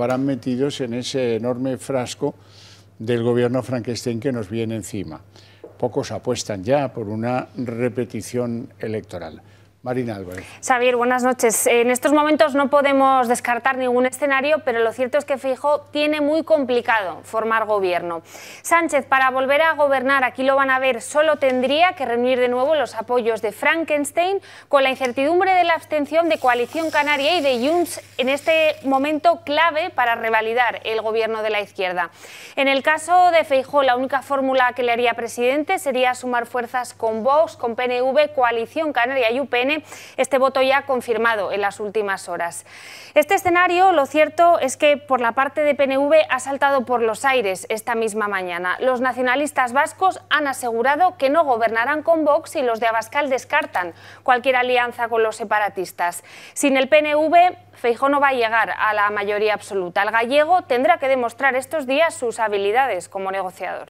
Estarán metidos en ese enorme frasco del gobierno Frankenstein que nos viene encima. Pocos apuestan ya por una repetición electoral. Marina Álvarez. Xavier, buenas noches. En estos momentos no podemos descartar ningún escenario, pero lo cierto es que Fijo tiene muy complicado formar gobierno. Sánchez, para volver a gobernar, aquí lo van a ver, solo tendría que reunir de nuevo los apoyos de Frankenstein con la incertidumbre de la abstención de Coalición Canaria y de Junts en este momento clave para revalidar el gobierno de la izquierda. En el caso de Feijó, la única fórmula que le haría presidente sería sumar fuerzas con Vox, con PNV, Coalición Canaria y UPN este voto ya confirmado en las últimas horas. Este escenario, lo cierto es que por la parte de PNV ha saltado por los aires esta misma mañana. Los nacionalistas vascos han asegurado que no gobernarán con Vox y los de Abascal descartan cualquier alianza con los separatistas. Sin el PNV, Feijó no va a llegar a la mayoría absoluta. El gallego tendrá que demostrar estos días sus habilidades como negociador.